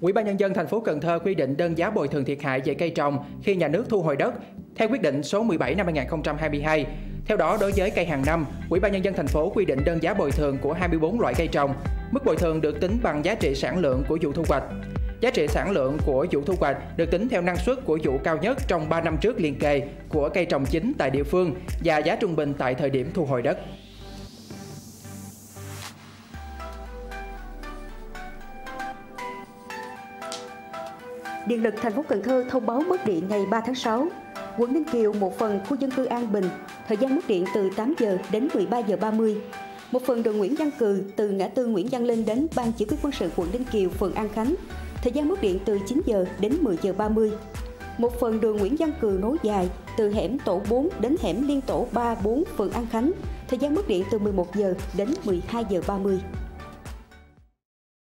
Ủy ban nhân dân thành phố Cần Thơ quy định đơn giá bồi thường thiệt hại về cây trồng khi nhà nước thu hồi đất theo quyết định số 17 năm 2022. Theo đó, đối với cây hàng năm, Ủy ban nhân dân thành phố quy định đơn giá bồi thường của 24 loại cây trồng. Mức bồi thường được tính bằng giá trị sản lượng của vụ thu hoạch. Giá trị sản lượng của vụ thu hoạch được tính theo năng suất của vụ cao nhất trong 3 năm trước liên kề của cây trồng chính tại địa phương và giá trung bình tại thời điểm thu hồi đất. Điện lực thành phố Cần Thơ thông báo mất điện ngày 3 tháng 6. Quận Ninh Kiều một phần khu dân cư An Bình, thời gian mất điện từ 8 giờ đến 13 giờ 30. Một phần đường Nguyễn Văn Cừ từ ngã tư Nguyễn Văn Linh đến Ban Chỉ huy quân sự quận Ninh Kiều, phường An Khánh, thời gian mất điện từ 9 giờ đến 10 giờ 30. Một phần đường Nguyễn Văn Cừ nối dài từ hẻm tổ 4 đến hẻm liên tổ 34 phường An Khánh, thời gian mất điện từ 11 giờ đến 12 giờ 30.